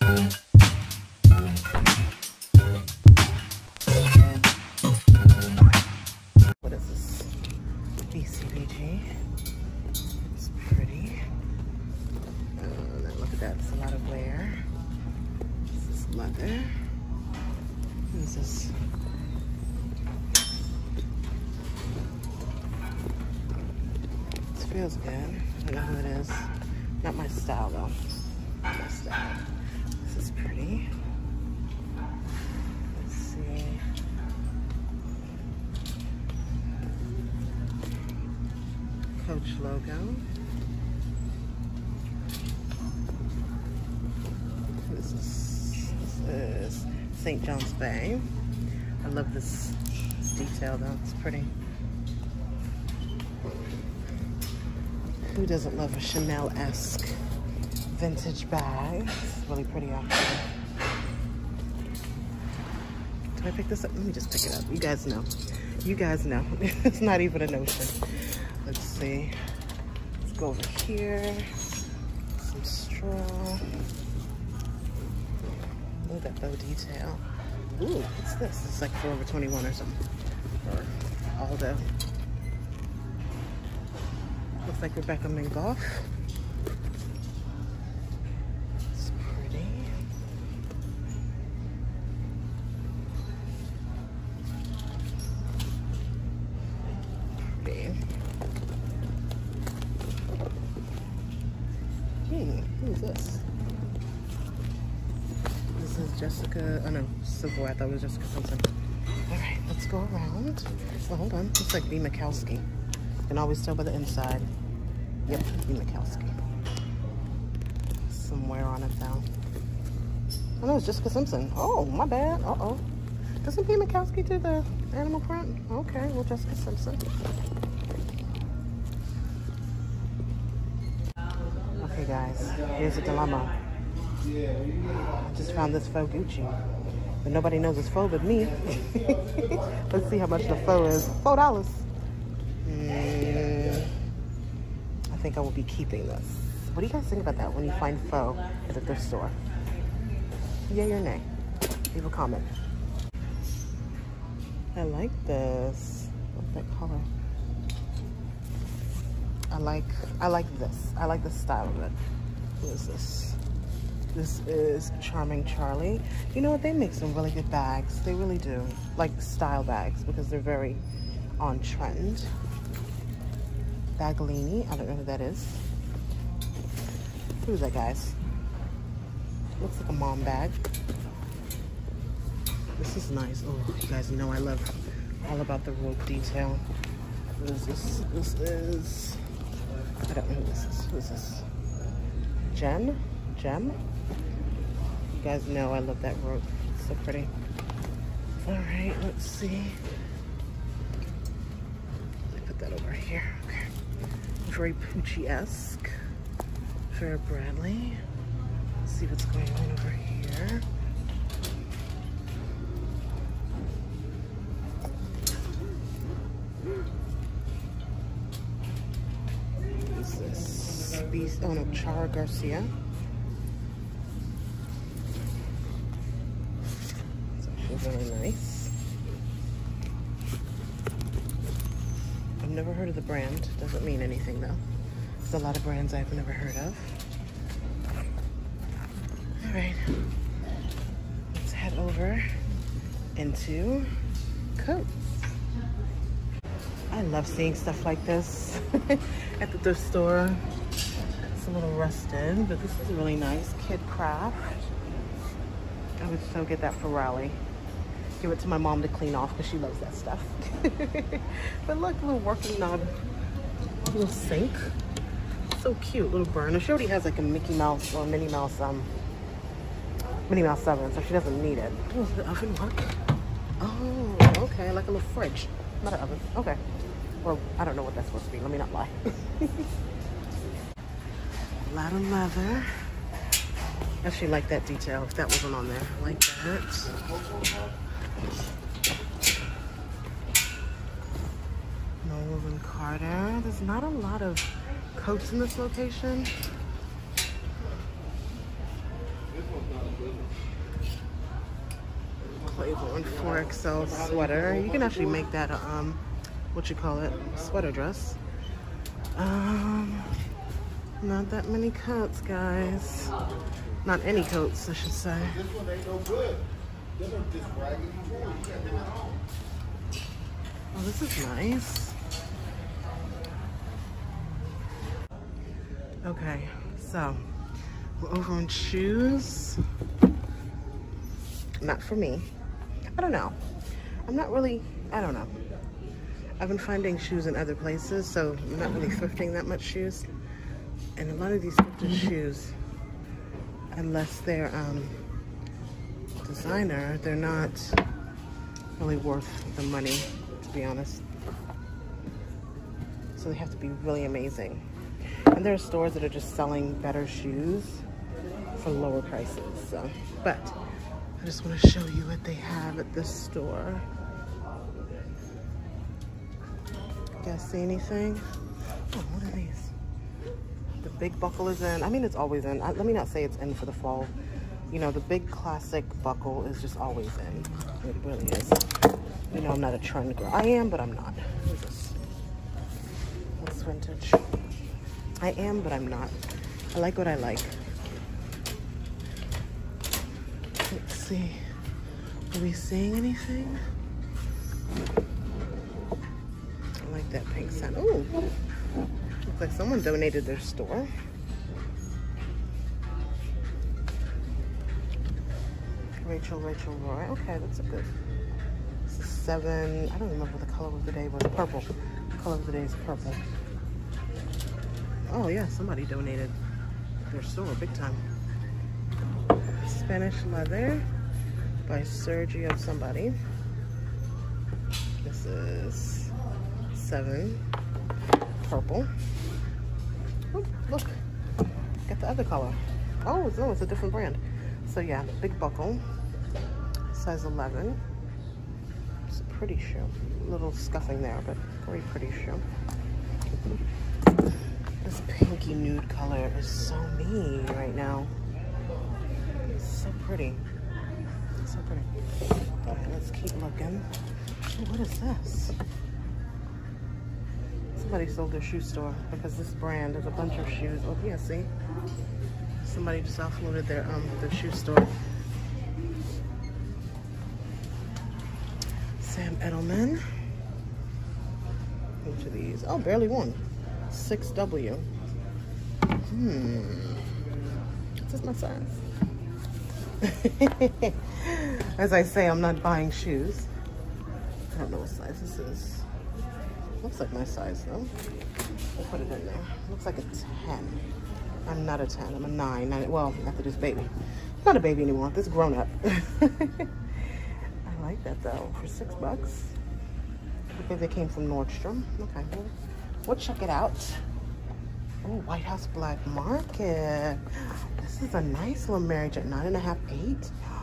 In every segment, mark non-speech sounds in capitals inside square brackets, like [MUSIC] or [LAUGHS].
What is this? BCBG. It's pretty. Uh, look at that. It's a lot of wear. This is leather. This is feels good. I don't know who it is. Not my style though. Coach logo. This is, this is St. John's Bay. I love this, this detail though. It's pretty. Who doesn't love a Chanel-esque vintage bag? It's really pretty actually. Do I pick this up? Let me just pick it up. You guys know. You guys know. [LAUGHS] it's not even a notion. Let's see. Let's go over here. Some straw. Look at that bow detail. Ooh, what's this? It's like Forever 21 or something. Or Aldo. Looks like Rebecca Minkoff. Jessica, oh no, Civil, I thought it was Jessica Simpson. All right, let's go around. Well, hold on, looks like V. Mikowski. You can always tell by the inside. Yep, V. Mikowski. Somewhere on it though. Oh no, it's Jessica Simpson. Oh, my bad, uh-oh. Doesn't V. Mikowski do the animal print? Okay, well, Jessica Simpson. Okay guys, here's a dilemma. Just found this faux Gucci. But nobody knows it's faux but me. [LAUGHS] Let's see how much the faux is. Four dollars. Mm, I think I will be keeping this. What do you guys think about that when you find faux at a thrift store? Yay or nay? Leave a comment. I like this. What's that color? I like I like this. I like the style of it. What is this? This is Charming Charlie. You know what? They make some really good bags. They really do. Like style bags because they're very on trend. Baglini. I don't know who that is. Who's that, guys? Looks like a mom bag. This is nice. Oh, you guys know I love all about the rope detail. What is this? This is... I don't know who this is. Who is this? Jen? Gem? You guys know I love that rope. It's so pretty. All right, let's see. Let me put that over here. Okay. Very Pucci-esque. Vera Bradley. Let's see what's going on over here. Is this? Oh no, Chara Garcia. It's actually really nice. I've never heard of the brand. Doesn't mean anything though. There's a lot of brands I've never heard of. All right, let's head over into coats. I love seeing stuff like this [LAUGHS] at the thrift store. It's a little rusted, but this is really nice. KidKraft. I would so get that for Raleigh. Give it to my mom to clean off because she loves that stuff. [LAUGHS] but look, little working knob, little sink. So cute, little burner. She already has like a Mickey Mouse or Minnie Mouse, um, Minnie Mouse oven, so she doesn't need it. Oh, the oven work? Oh, okay, like a little fridge. Not an oven, okay. Or I don't know what that's supposed to be, let me not lie. a [LAUGHS] lot of leather. Actually like that detail, if that wasn't on there. I like that. Nolan Carter. There's not a lot of coats in this location. Claiborne 4XL sweater. You can actually make that a, um, what you call it, sweater dress. Um, not that many coats, guys. Not any coats, I should say. Oh, this is nice. Okay, so we're over on shoes. Not for me. I don't know. I'm not really, I don't know. I've been finding shoes in other places, so I'm not really thrifting that much shoes. And a lot of these thrifted shoes, unless they're um, designer, they're not really worth the money, to be honest. So they have to be really amazing. And there are stores that are just selling better shoes for lower prices. So, but I just want to show you what they have at this store. You guys see anything? Oh, what are these? The big buckle is in. I mean, it's always in. let me not say it's in for the fall. You know, the big classic buckle is just always in. It really is. You know, I'm not a trend girl. I am, but I'm not. This? That's vintage. I am, but I'm not. I like what I like. Let's see. Are we seeing anything? I like that pink scent. Oh, looks like someone donated their store. Rachel, Rachel Roy. Okay, that's a good seven. I don't remember what the color of the day was. Purple. The color of the day is purple. Oh yeah, somebody donated their store big time. Spanish leather by Sergio somebody. This is seven purple. Oh, look, got the other color. Oh, no, oh, it's a different brand. So yeah, big buckle, size 11. It's a pretty shoe. A little scuffing there, but very pretty shoe. This pinky nude color is so me right now. It's so pretty. It's so pretty. Let's keep looking. What is this? Somebody sold their shoe store because this brand has a bunch of shoes. Oh yeah, see? Somebody just offloaded their um their shoe store. Edelman. Each of these. Oh, barely one. 6W. Hmm. This is my size. [LAUGHS] As I say, I'm not buying shoes. I don't know what size this is. Looks like my size though. I'll put it in there. Looks like a 10. I'm not a 10, I'm a 9. Nine, well, after this baby. I'm not a baby anymore, this grown up. [LAUGHS] I like that though, for six bucks. Because they came from Nordstrom. Okay, well, check it out. Oh, White House Black Market. This is a nice little marriage at nine and a half, eight. [GASPS]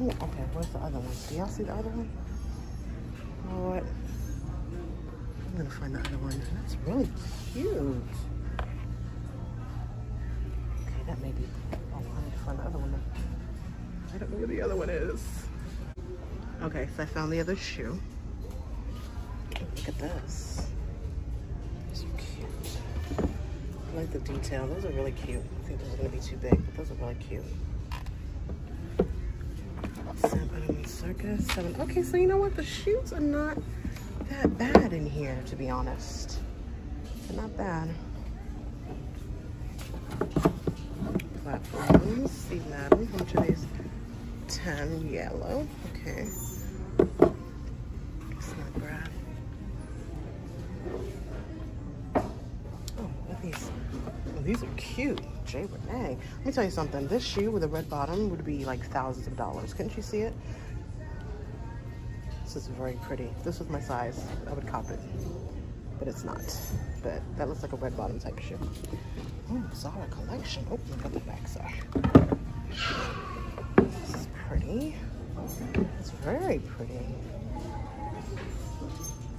Oh, okay. Where's the other one? Do y'all see the other one? What? I'm gonna find the other one. That's really cute. Okay, that may be. Oh, I need to find the other one. I don't know where the other one is. Okay, so I found the other shoe. Look at this. So cute. I like the detail. Those are really cute. I think those are going to be too big, but those are really cute. Seven Circus. Seven. Okay, so you know what? The shoes are not that bad in here, to be honest. They're not bad. Platforms. See, madam. How much are these? 10 yellow. Okay. These are cute. J. Renee. Let me tell you something. This shoe with a red bottom would be like thousands of dollars. Couldn't you see it? This is very pretty. This was my size. I would cop it. But it's not. But that looks like a red bottom type shoe. Oh, Zara collection. Oh, look at the back side. This is pretty. It's very pretty.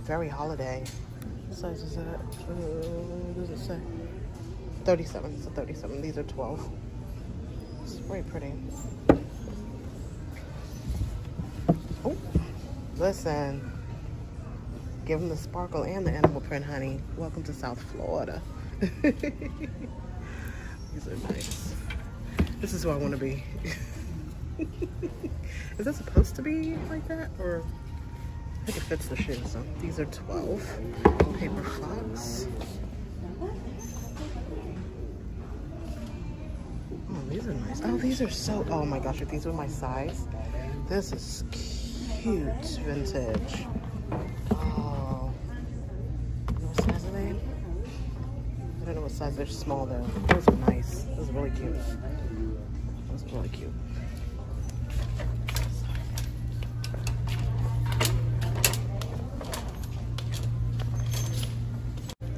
Very holiday. What size is that? Uh, what does it say? 37, so 37. These are 12. It's Very pretty. Oh, listen. Give them the sparkle and the animal print, honey. Welcome to South Florida. [LAUGHS] These are nice. This is who I want to be. [LAUGHS] is that supposed to be like that? Or I think it fits the shoe. So these are 12. Paper fox. These are nice. Oh, these are so, oh my gosh, if these were my size, this is cute vintage. Oh, what size are they? I don't know what size, they're small though. Those are nice. Those are really cute. Those are really cute.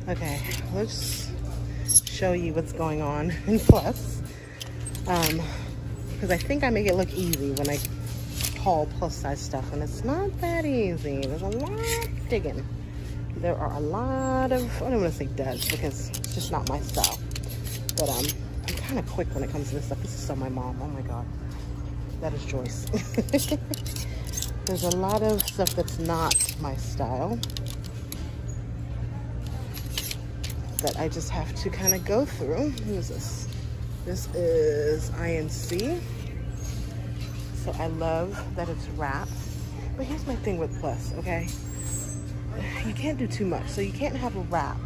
Okay, let's show you what's going on in Plus. Um, because I think I make it look easy when I haul plus size stuff, and it's not that easy. There's a lot digging. There are a lot of, I don't want to say duds because it's just not my style. But um, I'm kind of quick when it comes to this stuff. This is so my mom. Oh my God. That is Joyce. [LAUGHS] There's a lot of stuff that's not my style. That I just have to kind of go through. Who is this? This is INC. So I love that it's wrapped. But here's my thing with Plus, okay? You can't do too much. So you can't have a wrap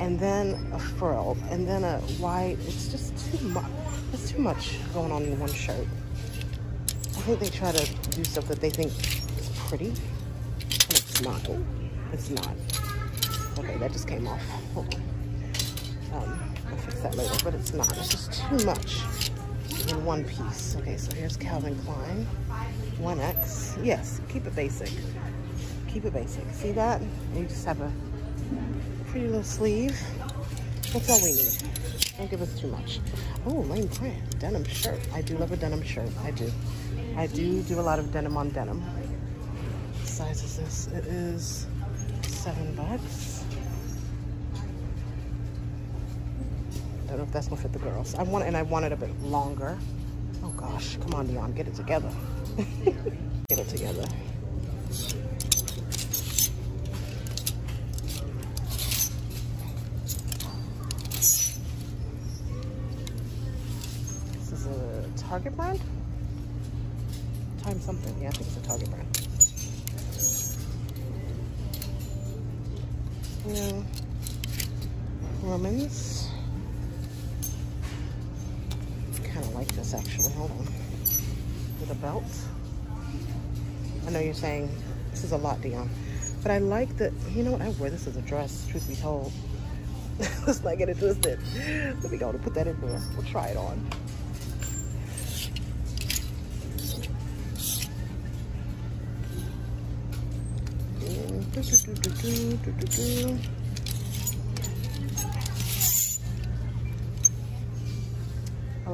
and then a frill and then a white. It's just too much. It's too much going on in one shirt. I think they try to do stuff that they think is pretty. And it's not. It's not. Okay, that just came off. Um, fix that later, but it's not. It's just too much in one piece. Okay, so here's Calvin Klein. 1X. Yes, keep it basic. Keep it basic. See that? You just have a pretty little sleeve. That's all we need. Don't give us too much. Oh, Lane Bryant. Denim shirt. I do love a denim shirt. I do. I do do a lot of denim on denim. What size is this? It is seven bucks. Don't know if that's gonna fit the girls. I want and I want it a bit longer. Oh gosh, come on, Dionne, get it together. [LAUGHS] get it together. This is a Target brand? Time something. Yeah, I think it's a Target brand. Yeah. Romans. This actually. Hold on. With a belt. I know you're saying this is a lot, Dionne. But I like that, you know what, I wear this as a dress, truth be told. Let's not get it twisted. Let me go to put that in there. We'll try it on.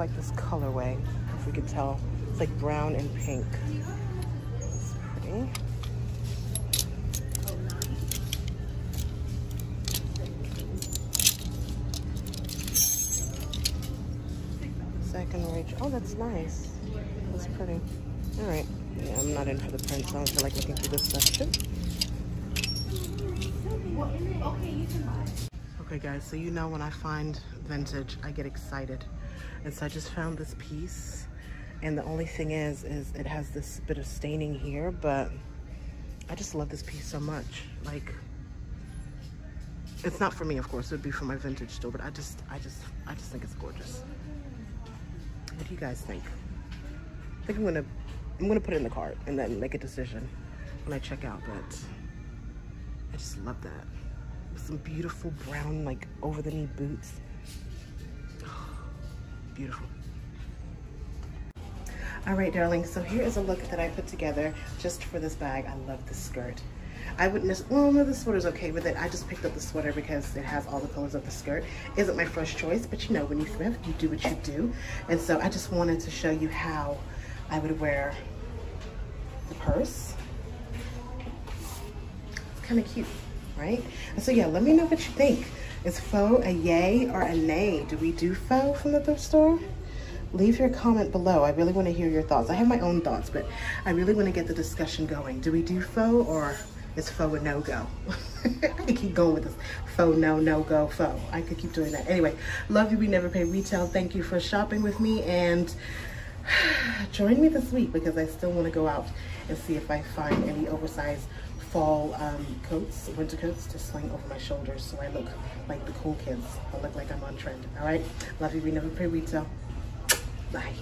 Like this colorway, if we could tell. It's like brown and pink. It's pretty. Second range. Oh, that's nice. That's pretty. All right. Yeah, I'm not in for the prints. I don't feel like looking through this section. Okay, guys, so you know when I find vintage, I get excited. And so I just found this piece. And the only thing is, is it has this bit of staining here, but I just love this piece so much. Like, it's not for me, of course. It would be for my vintage store, but I just, I just, I just think it's gorgeous. What do you guys think? I think I'm gonna, I'm gonna put it in the cart and then make a decision when I check out. But I just love that. Some beautiful brown, like over the knee boots beautiful. All right, darling, so here is a look that I put together just for this bag. I love this skirt. I wouldn't, miss, well, no, the sweater's okay with it. I just picked up the sweater because it has all the colors of the skirt. Isn't my first choice, but you know, when you thrift, you do what you do. And so I just wanted to show you how I would wear the purse. It's kind of cute, right? And so yeah, let me know what you think. Is faux a yay or a nay? Do we do faux from the thrift store? leave your comment below. I really want to hear your thoughts. I have my own thoughts, but I really want to get the discussion going. Do we do faux or is faux a no-go? [LAUGHS] I could keep going with this faux no, no-go faux. I could keep doing that. Anyway, love you. We never pay retail. Thank you for shopping with me and [SIGHS] join me this week because I still want to go out and see if I find any oversized fall um, coats, winter coats to sling over my shoulders so I look like the cool kids. I look like I'm on trend. All right. Love you. We never pay retail. Bye.